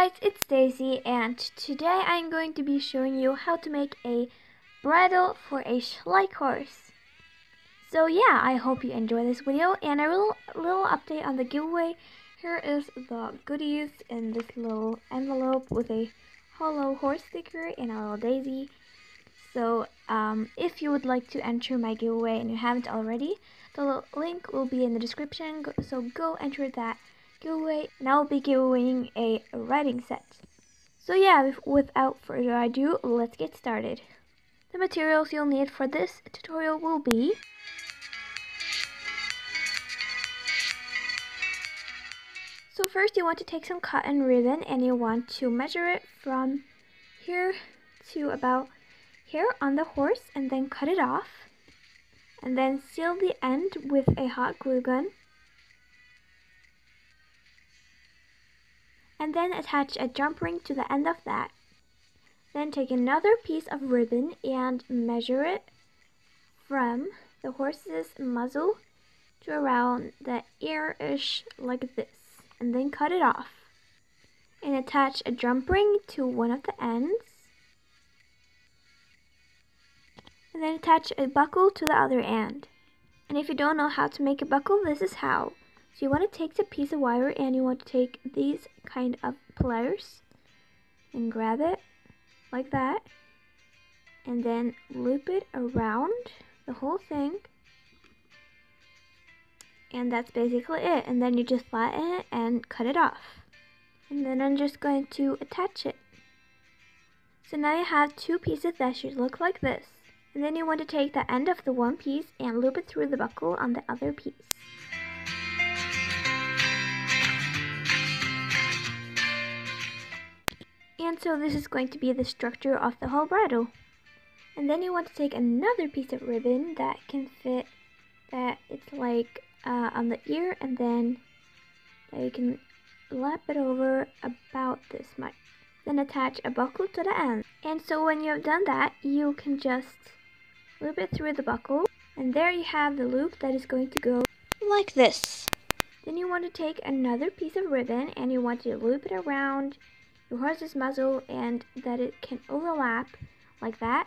guys, it's Daisy and today I'm going to be showing you how to make a bridle for a Schleich horse. So yeah, I hope you enjoy this video and a little, little update on the giveaway. Here is the goodies in this little envelope with a hollow horse sticker and a little daisy. So um, if you would like to enter my giveaway and you haven't already, the link will be in the description, so go enter that giveaway and I'll be giving a writing set. So yeah, without further ado, let's get started. The materials you'll need for this tutorial will be So first you want to take some cotton ribbon and you want to measure it from here to about here on the horse and then cut it off and then seal the end with a hot glue gun and then attach a jump ring to the end of that. Then take another piece of ribbon and measure it from the horse's muzzle to around the ear-ish like this, and then cut it off. And attach a jump ring to one of the ends, and then attach a buckle to the other end. And if you don't know how to make a buckle, this is how. So you want to take the piece of wire and you want to take these kind of pliers and grab it like that. And then loop it around the whole thing. And that's basically it. And then you just flatten it and cut it off. And then I'm just going to attach it. So now you have two pieces that should look like this. And then you want to take the end of the one piece and loop it through the buckle on the other piece And so this is going to be the structure of the whole bridle. And then you want to take another piece of ribbon that can fit, that it's like uh, on the ear and then you can lap it over about this much. Then attach a buckle to the end. And so when you have done that, you can just loop it through the buckle. And there you have the loop that is going to go like this. Then you want to take another piece of ribbon and you want to loop it around your horse's muzzle and that it can overlap like that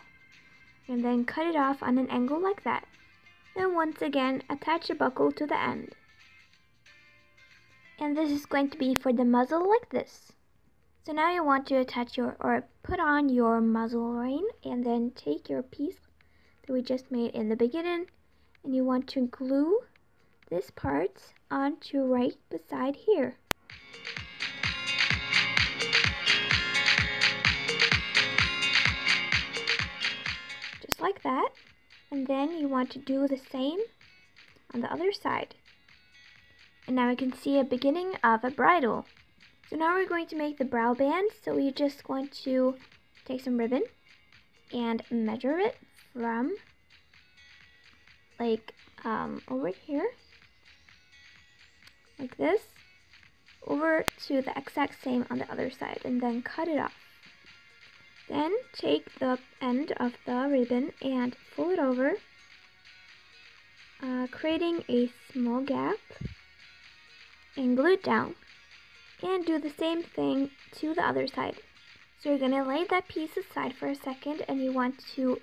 and then cut it off on an angle like that. Then once again attach a buckle to the end. And this is going to be for the muzzle like this. So now you want to attach your or put on your muzzle rein and then take your piece that we just made in the beginning and you want to glue this part onto right beside here. Like that. And then you want to do the same on the other side. And now we can see a beginning of a bridle. So now we're going to make the brow band. So we just want to take some ribbon and measure it from like um, over here, like this, over to the exact same on the other side and then cut it off. Then take the end of the ribbon and pull it over, uh, creating a small gap and glue it down. And do the same thing to the other side. So you're going to lay that piece aside for a second and you want to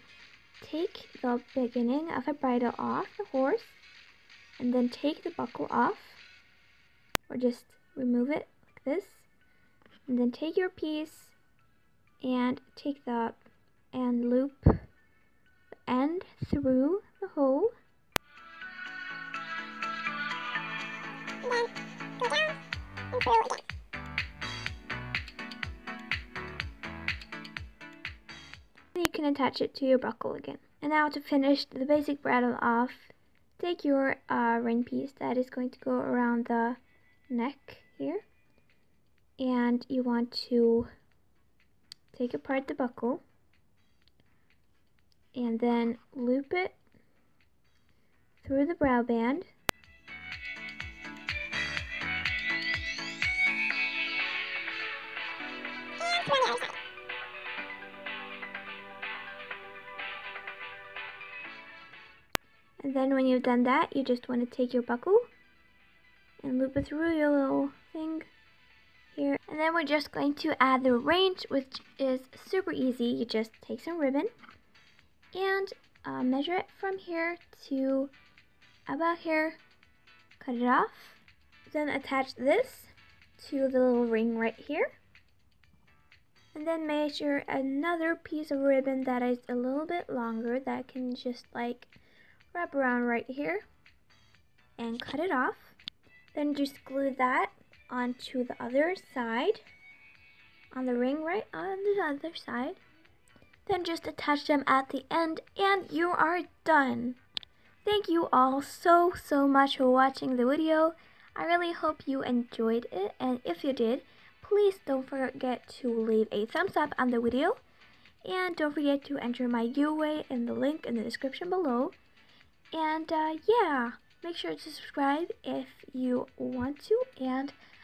take the beginning of a bridle off the horse and then take the buckle off or just remove it like this and then take your piece and take that and loop the end through the hole. Then through again. You can attach it to your buckle again. And now to finish the basic bridle off, take your uh, ring piece that is going to go around the neck here. And you want to take apart the buckle and then loop it through the brow band. And then when you've done that, you just want to take your buckle and loop it through your little thing here. And then we're just going to add the range, which is super easy. You just take some ribbon and uh, measure it from here to about here. Cut it off. Then attach this to the little ring right here. And then measure another piece of ribbon that is a little bit longer that can just like wrap around right here and cut it off. Then just glue that onto the other side on the ring right on the other side. Then just attach them at the end and you are done. Thank you all so so much for watching the video. I really hope you enjoyed it and if you did, please don't forget to leave a thumbs up on the video. And don't forget to enter my giveaway in the link in the description below. And uh, yeah, make sure to subscribe if you want to. And